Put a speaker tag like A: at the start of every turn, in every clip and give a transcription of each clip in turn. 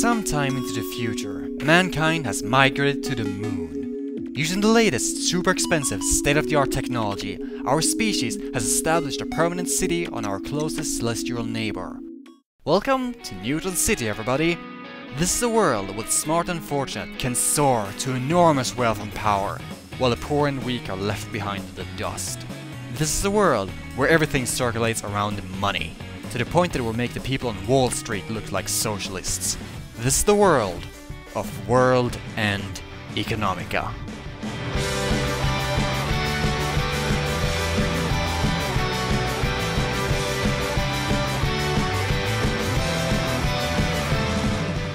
A: Sometime into the future, mankind has migrated to the moon. Using the latest, super expensive, state-of-the-art technology, our species has established a permanent city on our closest celestial neighbor. Welcome to Newton City, everybody! This is a world where the smart and fortunate can soar to enormous wealth and power, while the poor and weak are left behind in the dust. This is a world where everything circulates around money, to the point that it will make the people on Wall Street look like socialists. This is the world of World End Economica.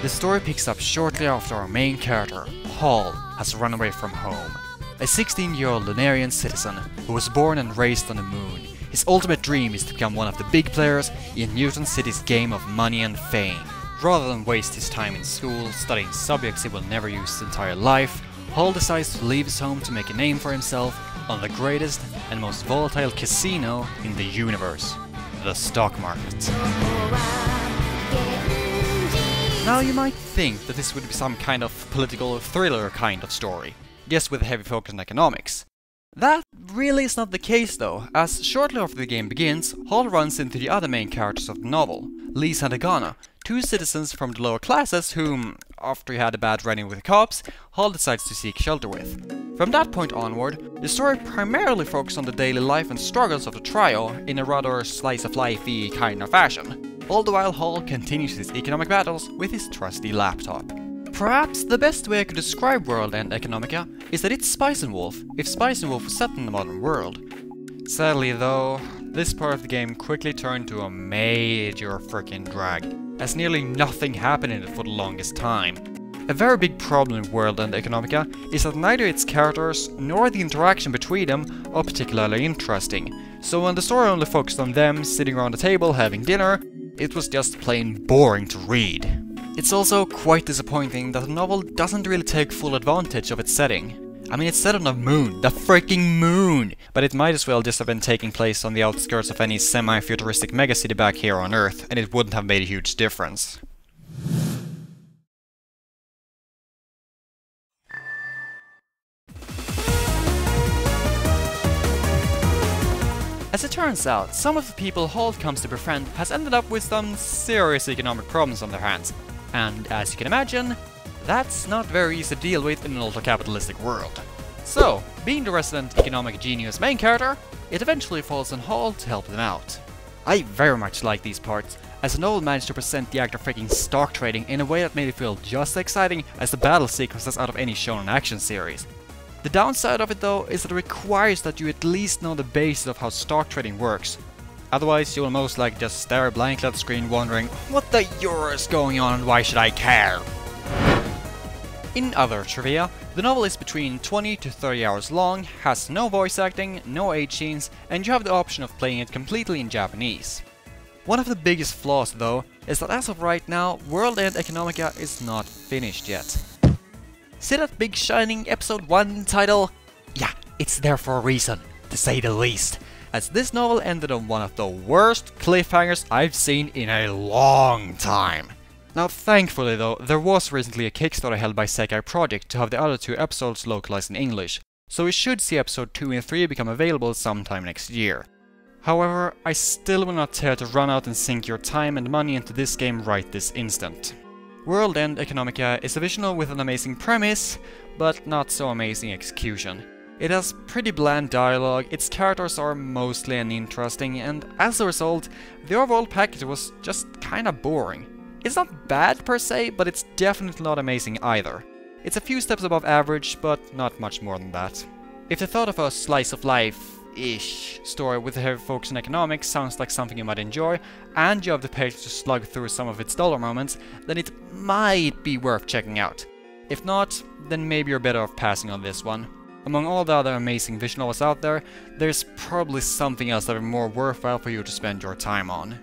A: The story picks up shortly after our main character, Paul, has run away from home. A 16-year-old Lunarian citizen who was born and raised on the moon. His ultimate dream is to become one of the big players in Newton City's game of money and fame. Rather than waste his time in school studying subjects he will never use his entire life, Hal decides to leave his home to make a name for himself on the greatest and most volatile casino in the universe, the stock market. Now you might think that this would be some kind of political thriller kind of story, just with a heavy focus on economics. That really is not the case though, as shortly after the game begins, Hal runs into the other main characters of the novel, Lisa and Hagana, two citizens from the lower classes whom, after he had a bad run-in with the cops, Hal decides to seek shelter with. From that point onward, the story primarily focuses on the daily life and struggles of the trio in a rather slice-of-life-y kind of fashion, all the while Hal continues his economic battles with his trusty laptop. Perhaps the best way I could describe World End Economica is that it's Spice and Wolf, if Spice and Wolf was set in the modern world. Sadly though, this part of the game quickly turned to a major freaking drag, as nearly nothing happened in it for the longest time. A very big problem in World End Economica is that neither its characters nor the interaction between them are particularly interesting, so when the story only focused on them sitting around a table having dinner, it was just plain boring to read. It's also quite disappointing that the novel doesn't really take full advantage of its setting. I mean, it's set on the moon, the freaking moon! But it might as well just have been taking place on the outskirts of any semi-futuristic megacity back here on Earth, and it wouldn't have made a huge difference. As it turns out, some of the people Hal comes to befriend has ended up with some serious economic problems on their hands. And as you can imagine, that's not very easy to deal with in an ultra-capitalistic world. So, being the resident economic genius main character, it eventually falls on Hal to help them out. I very much like these parts, as the novel managed to present the act of freaking stock trading in a way that made it feel just as exciting as the battle sequences out of any shonen action series. The downside of it though is that it requires that you at least know the basis of how stock trading works. Otherwise you will most likely just stare blankly at the screen wondering what the euro is going on and why should I care? In other trivia, the novel is between 20 to 30 hours long, has no voice acting, no H scenes, and you have the option of playing it completely in Japanese. One of the biggest flaws though is that as of right now, World End Economica is not finished yet. See that big shining episode 1 title? Yeah, it's there for a reason, to say the least, as this novel ended on one of the worst cliffhangers I've seen in a long time. Now thankfully though, there was recently a Kickstarter held by Sekai Project to have the other two episodes localized in English, so we should see episode 2 and 3 become available sometime next year. However, I still will not dare to run out and sink your time and money into this game right this instant. World End Economica is a visual with an amazing premise, but not so amazing execution. It has pretty bland dialogue, its characters are mostly uninteresting, and as a result, the overall package was just kinda boring. It's not bad per se, but it's definitely not amazing either. It's a few steps above average, but not much more than that. If the thought of a slice of life ish story with a heavy focus on economics sounds like something you might enjoy, and you have the patience to slug through some of its duller moments, then it might be worth checking out. If not, then maybe you're better off passing on this one. Among all the other amazing visual novels out there, there's probably something else that more worthwhile for you to spend your time on.